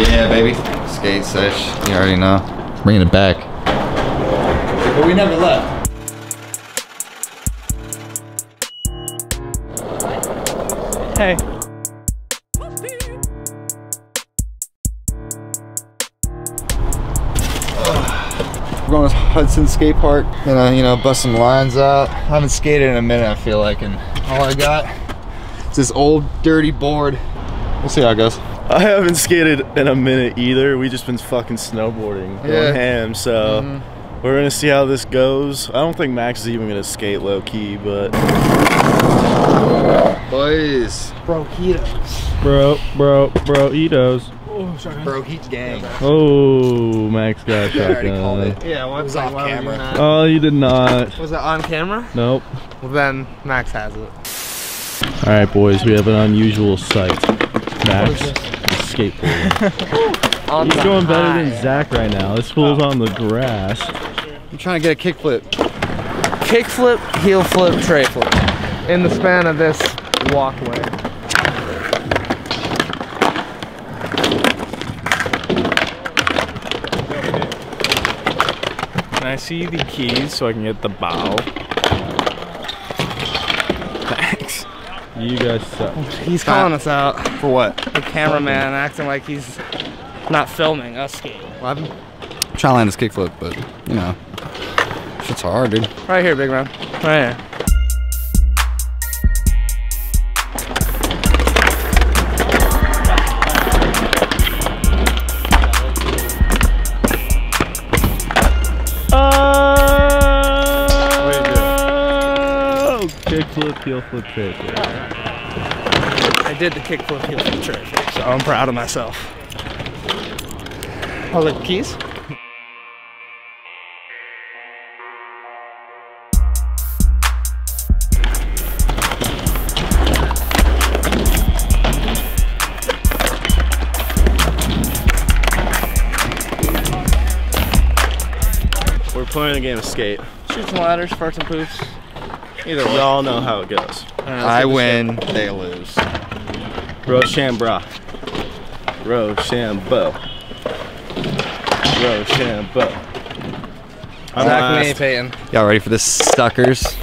Yeah, baby. Skate sesh. You already know. Bringing it back. But we never left. Hey. We're going to Hudson Skate Park. Gonna, you know, bust some lines out. I haven't skated in a minute, I feel like, and all I got is this old dirty board. We'll see how it goes. I haven't skated in a minute either. We just been fucking snowboarding, going ham. So mm-hmm. we're gonna see how this goes. I don't think Max is even gonna skate low key, but Boys. Bro, Ketos. Bro, bro, bro, Edos. Oh, bro, Heat Gang. Oh, Max got a already called shotgun. it. Yeah, what's off camera. Oh, you did not. Was it on camera? Nope. Well, then Max has it. All right, boys, we have an unusual sight. Max is skateboarding. He's the doing better high. than Zach right now. This fool's oh. on the grass. I'm trying to get a kickflip. Kickflip, heel flip, tray flip. In the span of this walkway. can I see the keys so I can get the bow? Thanks. You guys suck. He's calling us out. For what? The cameraman acting like he's not filming us skate. What happened? I'm trying to land this kickflip, but, you know, shit's hard, dude. Right here, big man. Right here. Kickflip, heel flip, tray flip. I did the kickflip, heel flip, tray flip, so I'm proud of myself. Oh, the keys? We're playing a game of skate. Shoot some ladders, fart some poops. Either way. Y'all know how it goes. I win, they lose. Rochambeau. Rochambeau. Rochambeau. I'm Zach May last. Payton. Y'all ready for this, suckers?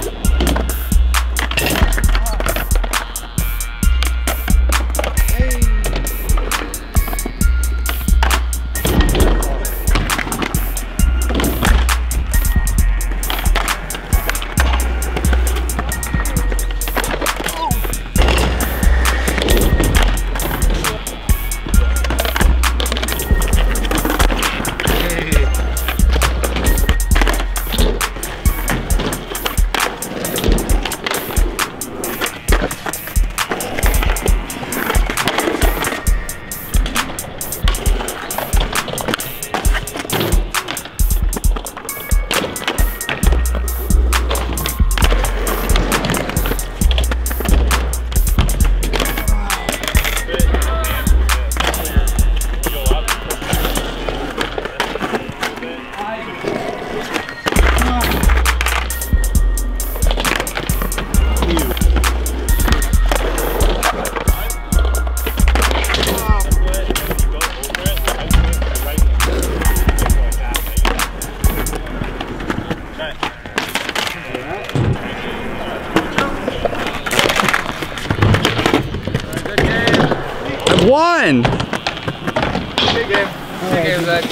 Game, Zach.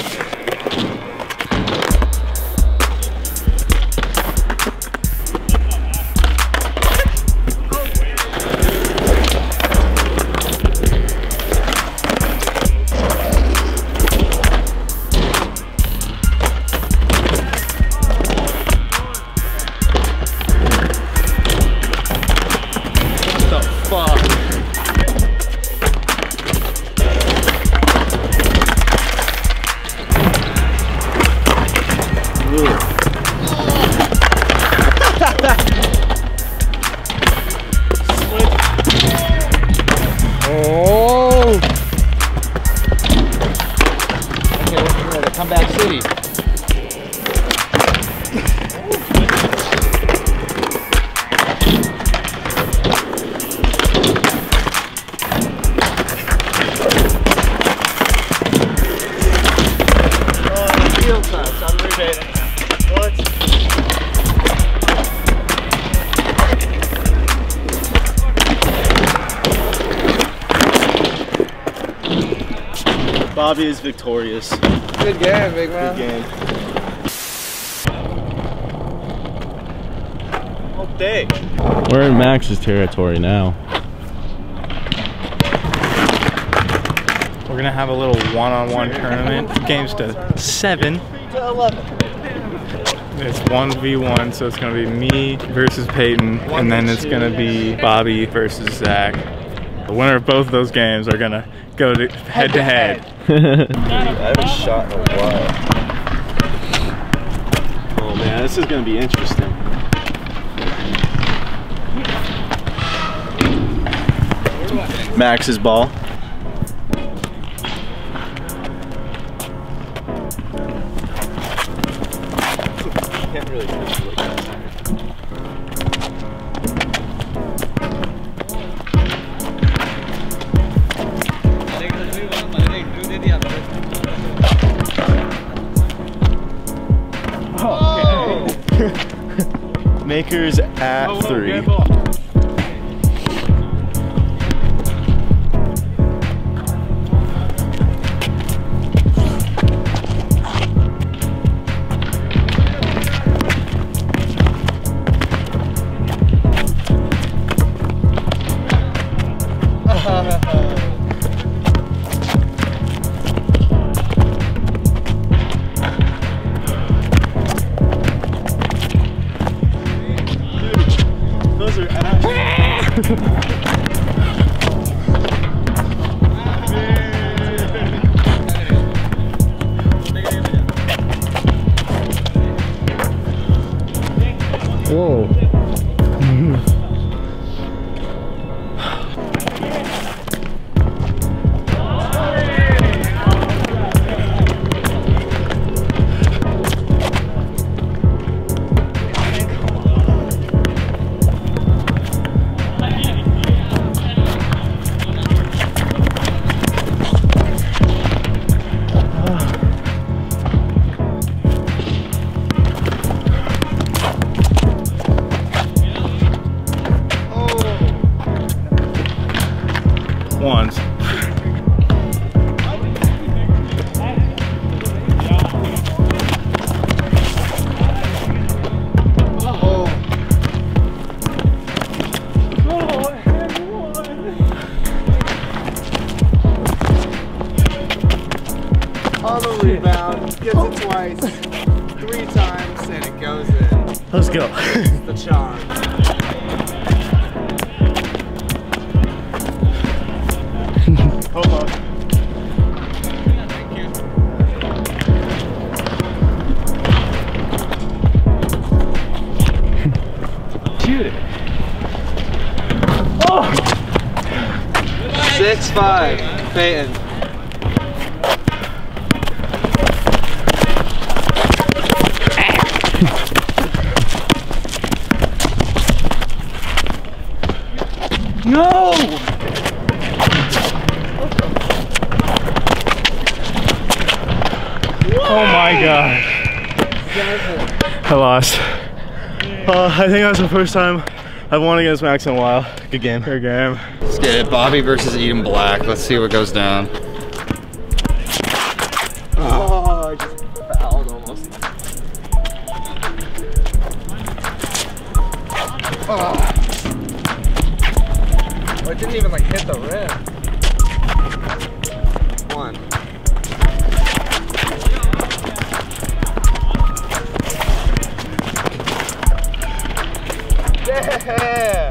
Oh! Okay, we're ready to come back city. Bobby is victorious. Good game, big man. Good game. All day. We're in Max's territory now. We're gonna have a little one-on-one tournament. Games to seven. To 11. It's one v one, so it's gonna be me versus Peyton, and then it's gonna be Bobby versus Zach. The winner of both of those games are gonna go to head to head. I haven't shot in a while. Oh man, this is gonna be interesting. Max's ball. Can't really Makers at 3. In. Let's go. The charm. Six five, Peyton. No! Oh my god. I lost. Uh, I think that's the first time I've won against Max in a while. Good game. Good game. Let's get it. Bobby versus Eden Blacc. Let's see what goes down. Oh, I just fouled almost. Oh. oh it didn't even like hit the rim. One. Yeah!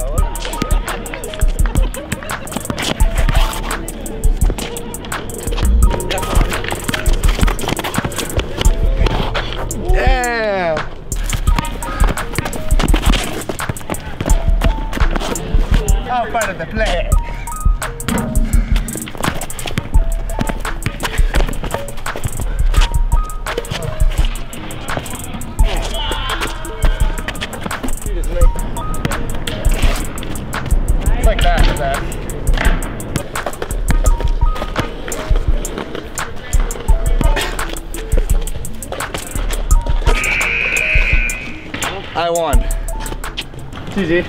That, I won. GG.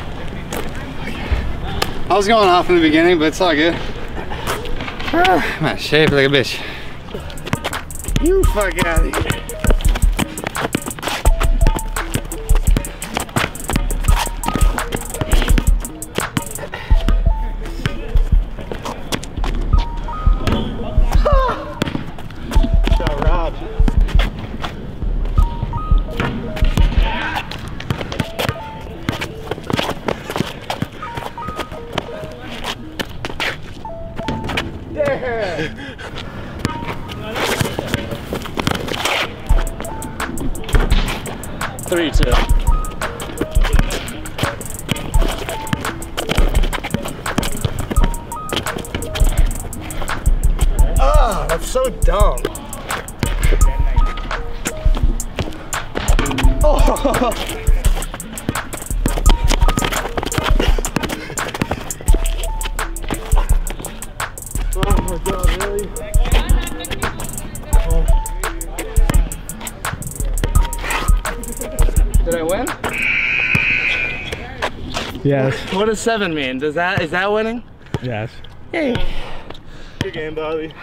I was going off in the beginning, but it's all good. Ah, I'm out of shape like a bitch. You fuck out of here. Oh, that's so dumb. Did I win? Yes. What does seven mean? Does that is that winning? Yes. Hey. Good game, Bobby.